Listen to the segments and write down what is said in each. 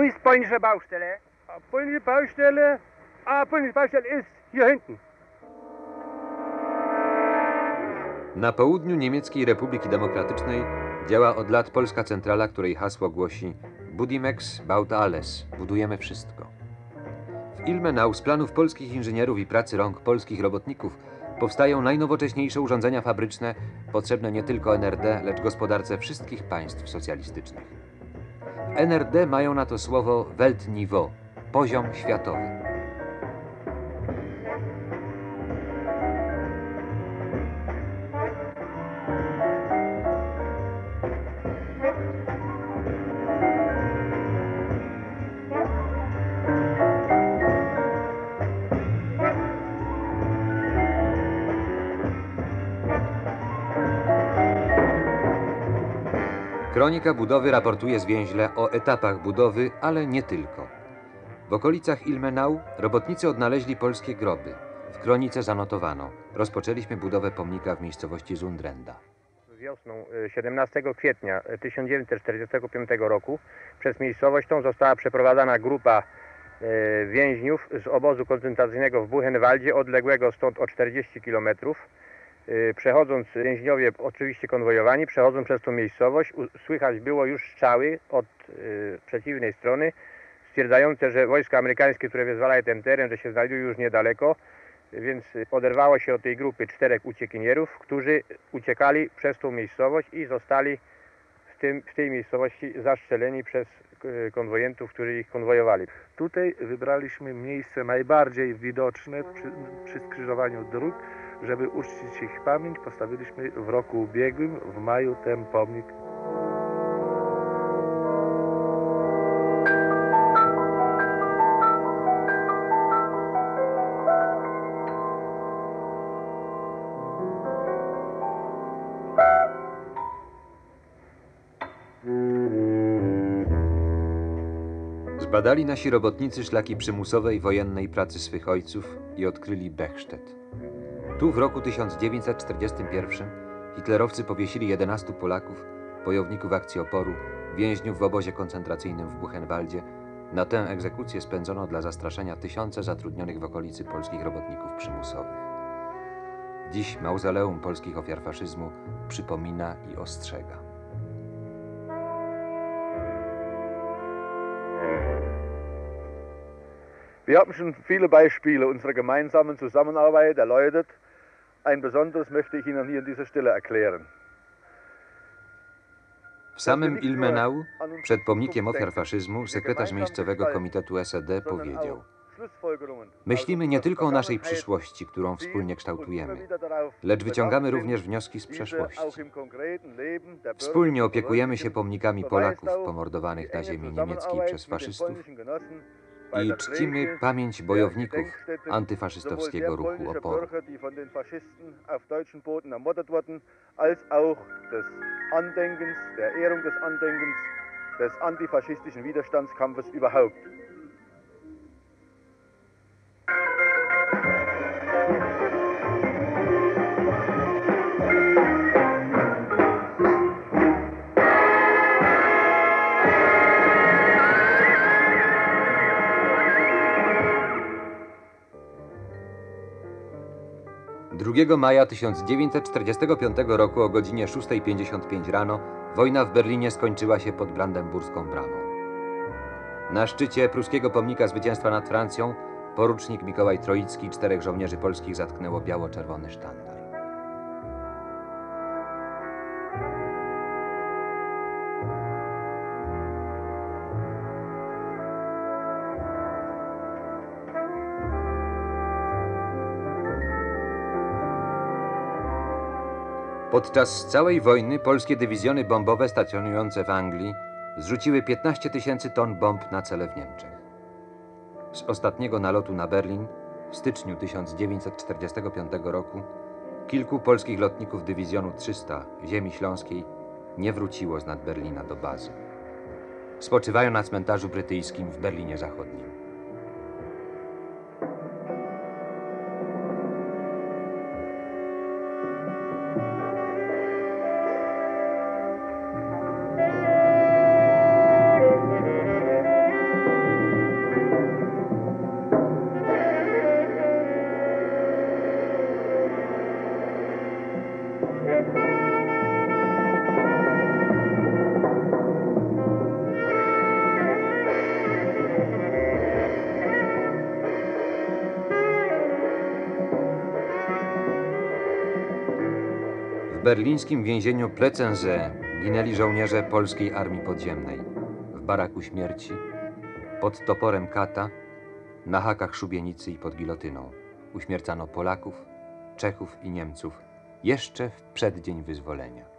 Wo ist polnische Baustelle? Polnische Baustelle, ah, polnische Baustelle ist hier hinten. Na południu Niemieckiej Republiki Demokratycznej działa od lat polska centrala, której hasło głosi Budimex baut alles, budujemy wszystko. W Ilmenau z planów polskich inżynierów i pracy rąk polskich robotników powstają najnowocześniejsze urządzenia fabryczne potrzebne nie tylko NRD, lecz gospodarce wszystkich państw socjalistycznych. NRD mają na to słowo Weltniveau, poziom światowy. Kronika budowy raportuje zwięźle o etapach budowy, ale nie tylko. W okolicach Ilmenau robotnicy odnaleźli polskie groby. W kronice zanotowano. Rozpoczęliśmy budowę pomnika w miejscowości Zundrenda. Wiosną y, 17 kwietnia y, 1945 roku przez miejscowość tą została przeprowadzana grupa y, więźniów z obozu koncentracyjnego w Buchenwaldzie, odległego stąd o 40 km. Przechodząc więźniowie, oczywiście konwojowani, przechodząc przez tą miejscowość, słychać było już strzały od y, przeciwnej strony, stwierdzające, że wojska amerykańskie, które wyzwalają ten teren, że się znajdują już niedaleko, więc oderwało się od tej grupy czterech uciekinierów, którzy uciekali przez tą miejscowość i zostali w, tym, w tej miejscowości zastrzeleni przez konwojentów, którzy ich konwojowali. Tutaj wybraliśmy miejsce najbardziej widoczne przy, przy skrzyżowaniu dróg, żeby uczcić ich pamięć. Postawiliśmy w roku ubiegłym, w maju, ten pomnik. Zbadali nasi robotnicy szlaki przymusowej wojennej pracy swych ojców i odkryli Bechstedt. Tu w roku 1941 hitlerowcy powiesili 11 Polaków, bojowników akcji oporu, więźniów w obozie koncentracyjnym w Buchenwaldzie. Na tę egzekucję spędzono dla zastraszenia tysiące zatrudnionych w okolicy polskich robotników przymusowych. Dziś mauzoleum polskich ofiar faszyzmu przypomina i ostrzega. Wir haben schon viele Beispiele unserer gemeinsamen Zusammenarbeit erläutert. Ein besonderes möchte ich Ihnen hier an dieser Stelle erklären. W samym Ilmenau, przed pomnikiem ofiar faszyzmu, sekretarz miejscowego komitetu SED powiedział: Myślimy nie tylko o naszej przyszłości, którą wspólnie kształtujemy, lecz wyciągamy również wnioski z przeszłości. Wspólnie opiekujemy się pomnikami Polaków pomordowanych na ziemi niemieckiej przez faszystów i czcimy pamięć bojowników antyfaszystowskiego ruchu oporu. Andenkens des antifaschistischen Widerstandskampfes überhaupt. Drugiego maja 1945 roku o godzinie 6.55 rano wojna w Berlinie skończyła się pod Brandenburską bramą. Na szczycie pruskiego pomnika zwycięstwa nad Francją porucznik Mikołaj Troicki czterech żołnierzy polskich zatknęło biało-czerwony sztandar. Podczas całej wojny polskie dywizjony bombowe stacjonujące w Anglii zrzuciły 15 tysięcy ton bomb na cele w Niemczech. Z ostatniego nalotu na Berlin w styczniu 1945 roku kilku polskich lotników dywizjonu 300 Ziemi Śląskiej nie wróciło z nad Berlina do bazy. Spoczywają na cmentarzu brytyjskim w Berlinie Zachodnim. Berlińskim więzieniu Plecenze ginęli żołnierze polskiej armii podziemnej. W baraku śmierci, pod toporem kata, na hakach szubienicy i pod gilotyną. Uśmiercano Polaków, Czechów i Niemców jeszcze w przeddzień wyzwolenia.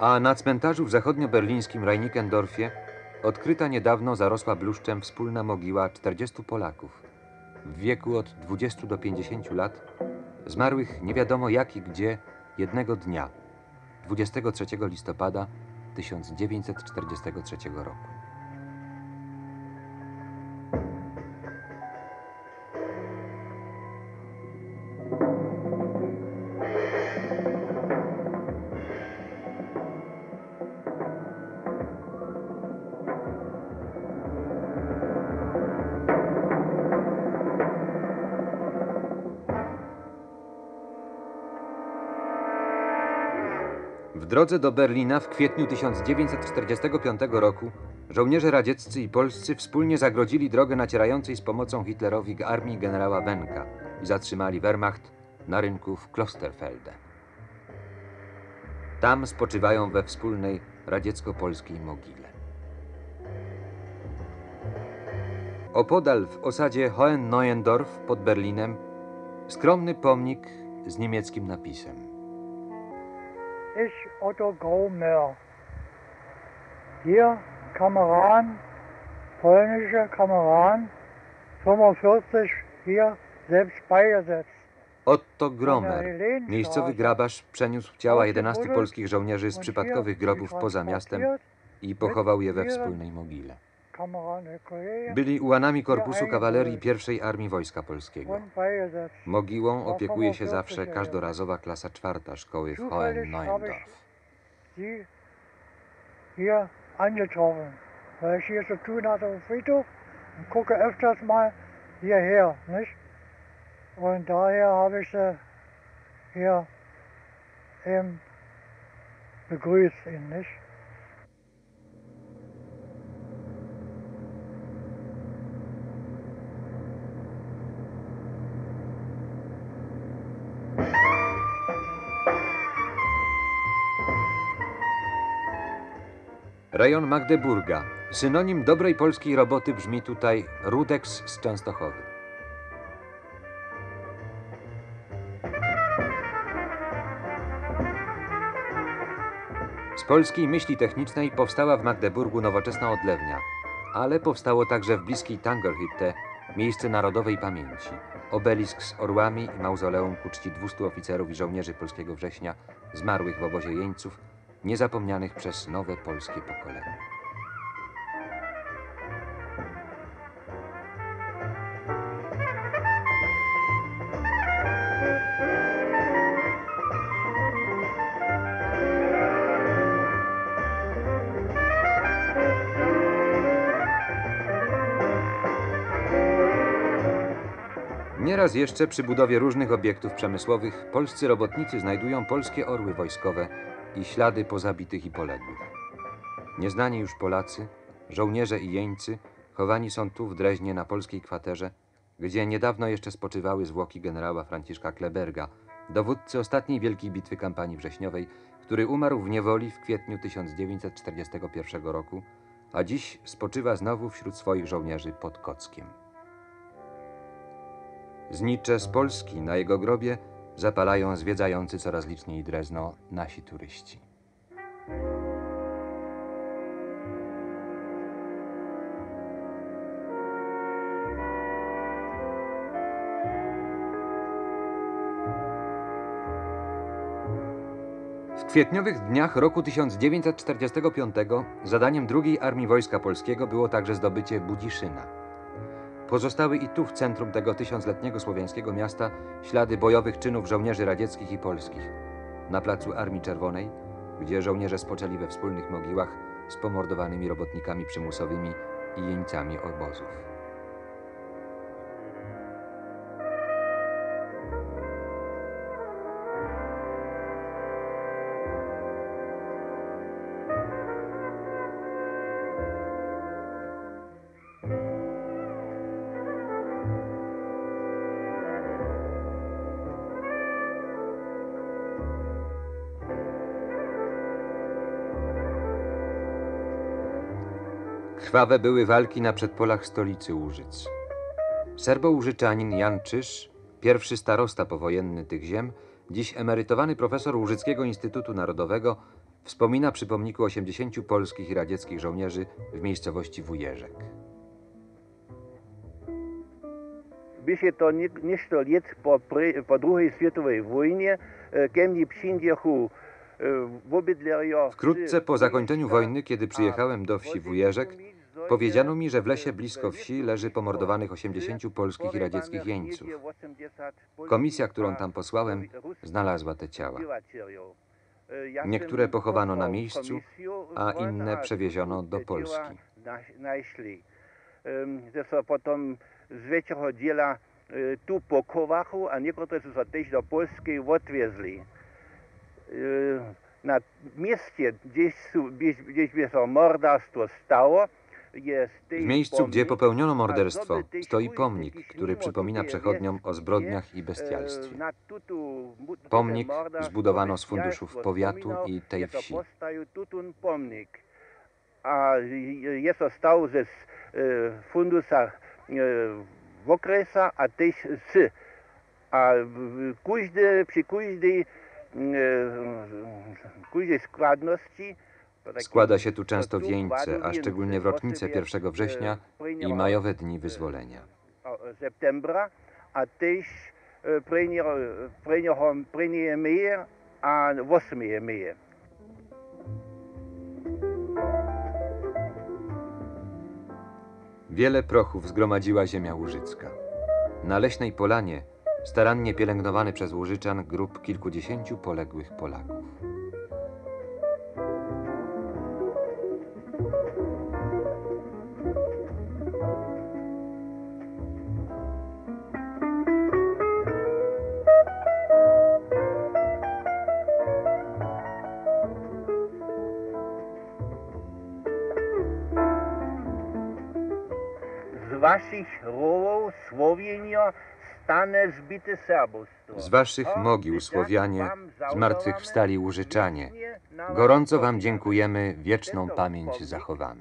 A na cmentarzu w zachodnioberlińskim Reinickendorfie odkryta niedawno zarosła bluszczem wspólna mogiła 40 Polaków w wieku od 20 do 50 lat, zmarłych nie wiadomo jak i gdzie jednego dnia, 23 listopada 1943 roku. Drodze do Berlina w kwietniu 1945 roku żołnierze radzieccy i polscy wspólnie zagrodzili drogę nacierającej z pomocą Hitlerowi armii generała Wenka i zatrzymali Wehrmacht na rynku w Klosterfelde. Tam spoczywają we wspólnej radziecko-polskiej mogile. Opodal w osadzie Hohenneuendorf pod Berlinem skromny pomnik z niemieckim napisem. Ich, Otto Graumer. Hier Kameraden, polnische Kameraden, 45 hier selbst beigesetzt. Otto Gromer, miejscowy grabarz, przeniósł ciała 11 polskich żołnierzy z przypadkowych grobów poza miastem i pochował je we wspólnej mogile. Byli ułanami korpusu kawalerii I Armii Wojska Polskiego. Mogiłą opiekuje się zawsze każdorazowa klasa czwarta szkoły w Hohenneuendorf. Weil ich hier zu tun hatte auf dem Friedhof und gucke öfters mal hierher, nicht? Und daher habe ich sie hier eben begrüßt, ihn, nicht? Rejon Magdeburga. Synonim dobrej polskiej roboty brzmi tutaj Rudex z Częstochowy. Z polskiej myśli technicznej powstała w Magdeburgu nowoczesna odlewnia, ale powstało także w bliskiej Tangerhütte miejsce narodowej pamięci. Obelisk z orłami i mauzoleum ku czci 200 oficerów i żołnierzy polskiego września zmarłych w obozie jeńców, niezapomnianych przez nowe polskie pokolenie. Nieraz jeszcze przy budowie różnych obiektów przemysłowych polscy robotnicy znajdują polskie orły wojskowe i ślady pozabitych i poległych. Nieznani już Polacy, żołnierze i jeńcy chowani są tu w Dreźnie na polskiej kwaterze, gdzie niedawno jeszcze spoczywały zwłoki generała Franciszka Kleberga, dowódcy ostatniej wielkiej bitwy kampanii wrześniowej, który umarł w niewoli w kwietniu 1941 roku, a dziś spoczywa znowu wśród swoich żołnierzy pod Kockiem. Znicze z Polski na jego grobie zapalają zwiedzający coraz liczniej Drezno nasi turyści. W kwietniowych dniach roku 1945 zadaniem II Armii Wojska Polskiego było także zdobycie Budziszyna. Pozostały i tu w centrum tego tysiącletniego słowiańskiego miasta ślady bojowych czynów żołnierzy radzieckich i polskich. na placu Armii Czerwonej, gdzie żołnierze spoczęli we wspólnych mogiłach z pomordowanymi robotnikami przymusowymi i jeńcami obozów. Krwawe były walki na przedpolach stolicy Łużyc. Serbo-użyczanin Jan Czyż, pierwszy starosta powojenny tych ziem, dziś emerytowany profesor Łużyckiego Instytutu Narodowego, wspomina przy pomniku 80 polskich i radzieckich żołnierzy w miejscowości Wujerzek. Bysie to nie, nie lat po, po II światowej wojnie, e, kiedy e, przyjechał Wkrótce po zakończeniu wojny, kiedy przyjechałem do wsi Wujerzek, Powiedziano mi, że w lesie blisko wsi leży pomordowanych 80 polskich i radzieckich jeńców. Komisja, którą tam posłałem, znalazła te ciała. Niektóre pochowano na miejscu, a inne przewieziono do Polski. Zresztą potem z wieczego dziela tu po Kowachu, a niektóre też do Polski odwiezli. na mieście, gdzieś, gdzieś, gdzieś się morderstwo stało, w miejscu, gdzie popełniono morderstwo, stoi pomnik, który przypomina przechodniom o zbrodniach i bestialstwie. Pomnik zbudowano z funduszów powiatu i tej wsi. A jest to stał ze z, e, fundusza e, w okresa, a też z. A każdy, przy każdej, e, każdej składności Składa się tu często wieńce, a szczególnie w rocznicę właściwie, 1 września e, i majowe dni wyzwolenia. o, septembra, a też prejniego, prejniego, prejnie meje, a 8 meje. Wiele prochów zgromadziła ziemia łużycka. Na leśnej polanie, starannie pielęgnowany przez łużyczan grób kilkudziesięciu poległych Polaków. Waszych serbostwo. Z waszych mogił, Słowianie, zmartwychwstali Łużyczanie. Gorąco wam dziękujemy, wieczną pamięć zachowamy.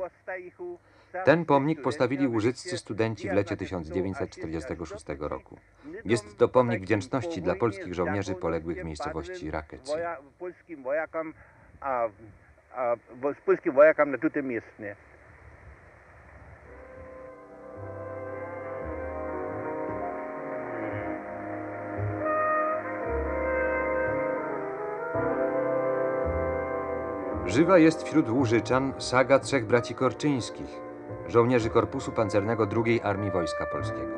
Ten pomnik postawili łużyccy studenci w lecie 1946 roku. Jest to pomnik wdzięczności dla polskich żołnierzy poległych w miejscowości Rakecy. Polskim wojakom, a, z polskim wojakom na tutaj miejsce. Żywa jest wśród Łużyczan saga trzech braci Korczyńskich, żołnierzy Korpusu Pancernego II Armii Wojska Polskiego.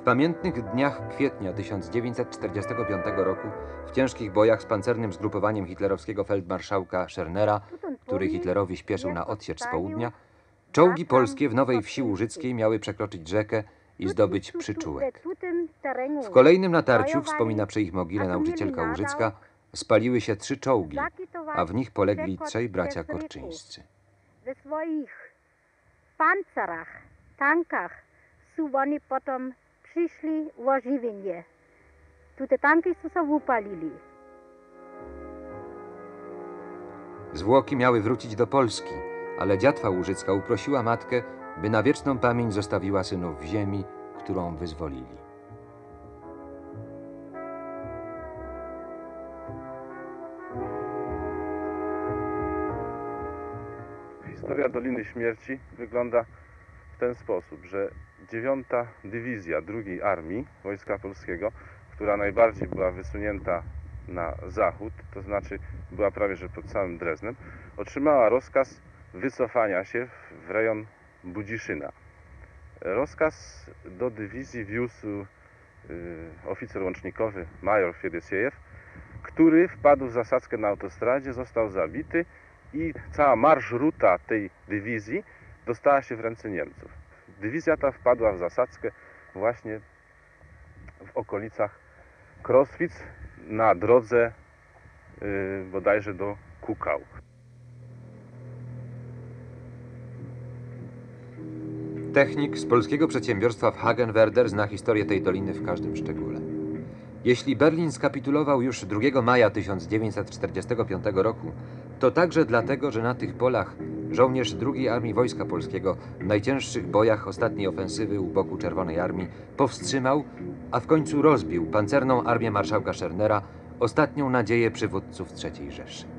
W pamiętnych dniach kwietnia 1945 roku w ciężkich bojach z pancernym zgrupowaniem hitlerowskiego feldmarszałka Schernera, który Hitlerowi śpieszył na odsiecz z południa, czołgi polskie w Nowej Wsi Łużyckiej miały przekroczyć rzekę i zdobyć przyczółek. W kolejnym natarciu, wspomina przy ich mogile nauczycielka Łużycka, spaliły się trzy czołgi, a w nich polegli trzej bracia Korczyńscy. we swoich pancerach, tankach są oni potem przyszli w ożywienie. Tu te tanki są upalili. Zwłoki miały wrócić do Polski, ale dziatwa Łużycka uprosiła matkę, by na wieczną pamięć zostawiła synów w ziemi, którą wyzwolili. Historia Doliny Śmierci wygląda w ten sposób, że 9 Dywizja II Armii Wojska Polskiego, która najbardziej była wysunięta na zachód, to znaczy była prawie że pod samym Dreznem, otrzymała rozkaz wycofania się w rejon Budziszyna. Rozkaz do dywizji wiózł y, oficer łącznikowy major Fiedysiejew, który wpadł w zasadzkę na autostradzie, został zabity i cała marszruta tej dywizji dostała się w ręce Niemców. Dywizja ta wpadła w zasadzkę właśnie w okolicach Kroswic na drodze yy, bodajże do Kukał. Technik z polskiego przedsiębiorstwa w Hagenwerder zna historię tej doliny w każdym szczególe. Jeśli Berlin skapitulował już 2 maja 1945 roku, to także dlatego, że na tych polach żołnierz II Armii Wojska Polskiego w najcięższych bojach ostatniej ofensywy u boku Czerwonej Armii powstrzymał, a w końcu rozbił pancerną armię marszałka Schernera, ostatnią nadzieję przywódców III Rzeszy.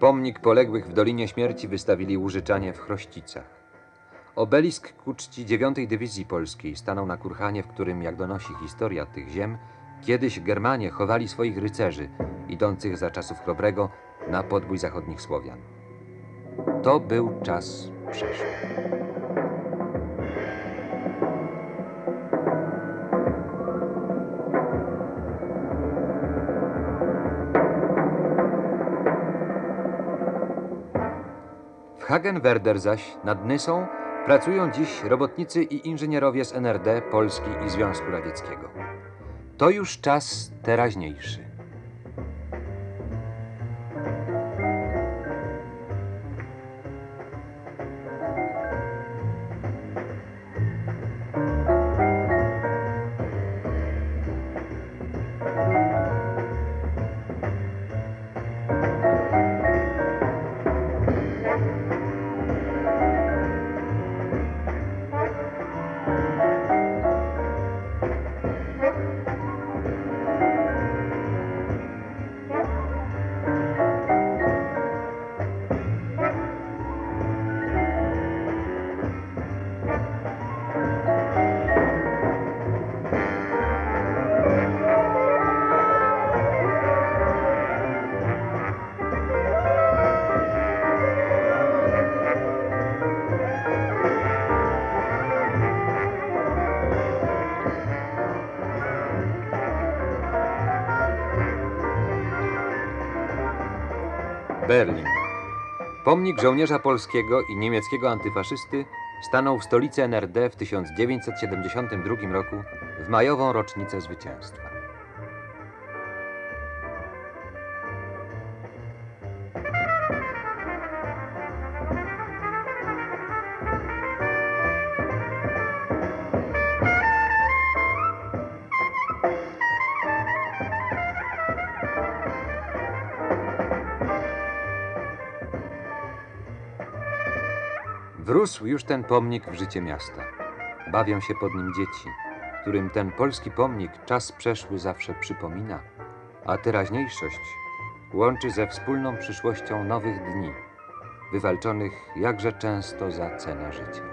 Pomnik poległych w Dolinie Śmierci wystawili Łużyczanie w Chrościcach. Obelisk ku czci 9 Dywizji Polskiej stanął na kurhanie, w którym, jak donosi historia tych ziem, kiedyś Germanie chowali swoich rycerzy, idących za czasów Chrobrego na podbój zachodnich Słowian. To był czas przeszły. Hagenwerder zaś nad Nysą pracują dziś robotnicy i inżynierowie z NRD, Polski i Związku Radzieckiego. To już czas teraźniejszy. Berlin. Pomnik żołnierza polskiego i niemieckiego antyfaszysty stanął w stolicy NRD w 1972 roku w majową rocznicę zwycięstwa. Wrósł już ten pomnik w życie miasta. Bawią się pod nim dzieci, którym ten polski pomnik czas przeszły zawsze przypomina, a teraźniejszość łączy ze wspólną przyszłością nowych dni, wywalczonych jakże często za cenę życia.